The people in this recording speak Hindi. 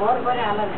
और बड़े अलग